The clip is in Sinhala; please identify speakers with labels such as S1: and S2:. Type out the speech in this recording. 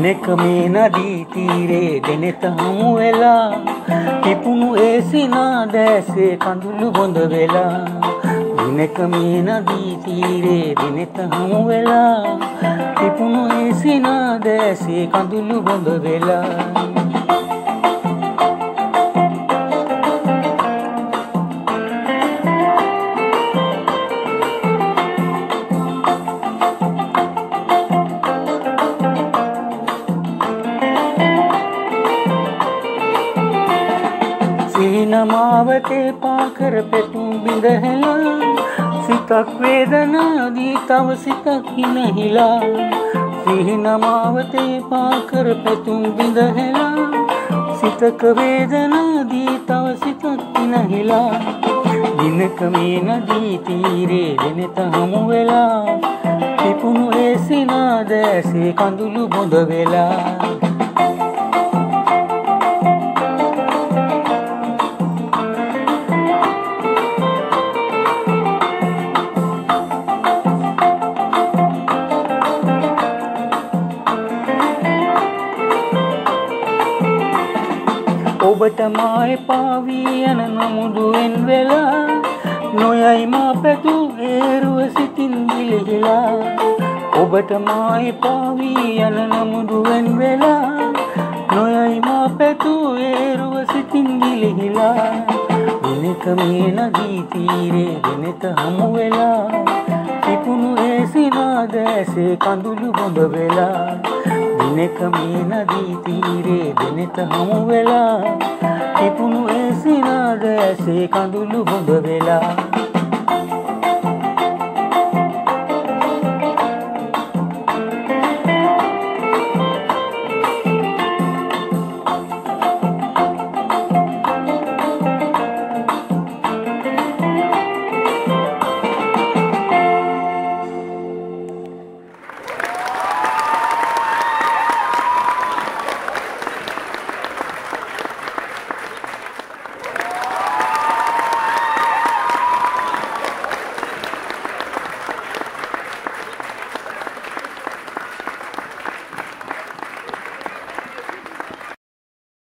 S1: දිනක මේ නදී තීරේ දෙනෙත හමු වෙලා. පිපුණු ඒ සිනා දැසේ කඳුළු බොඳ වෙලා. දිනක මේ නදී තීරේ දෙනෙත හමු වෙලා. පිපුණු ඒ සිනා දැසේ කඳුළු බොඳ වෙලා. සීනමාවතේ පාකර පෙතුම් බිඳහෙලා සිතක් වේදනාදී තව සිතක් හිනහිලා සිහිනමාවතේ පාකර පැතුම් බිඳහෙලා සිතක වේදනාදී තව සිතක් හිනහිලා දිනක මේ නදී තීරේ දෙනෙත හමු වෙලා පිපුණු ඒ සිනාදෑසේ කඳුළු බොඳ වෙලා. ඔබට මායි පාවී යන නමුදුවෙන් වෙලා නොයයි මා පැතු ඒරුව සිතින් ගිලිහිලා ඔබට මායි පාවී යන නමුදුවෙන් වෙලා නොයයි මා පැතු ඒරුව සිතින් ගිලිහිලා දිනක මේ නදී තීරේ දෙනෙත හමු වෙලා. පිපුණු ඒ සිනාද ඇසේ කඳුළු බොඳ වෙලා. දිනක මේ නදී තීරේ දෙනෙත හමු වෙලා පිපුණු ඒ සිනාද ඇසේ කඳුළු බොඳ වෙලා.